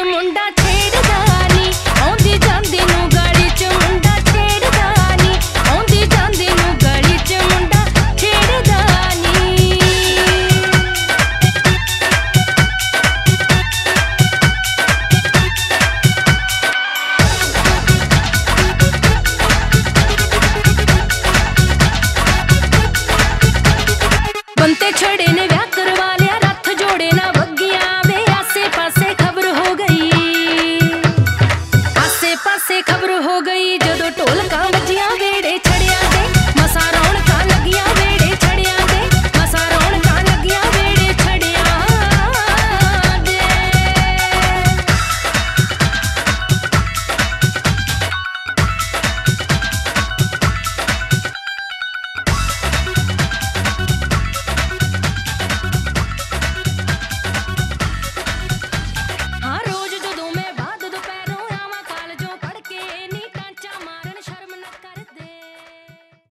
முண்டாச்சு हो गई जदों ढोलका